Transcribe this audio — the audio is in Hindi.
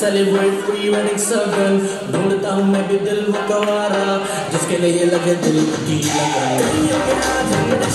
celebrate free wedding seven. ढूंढता हूँ मैं भी दिल मुकवारा कवारा जिसके लिए लगे दिल की लगन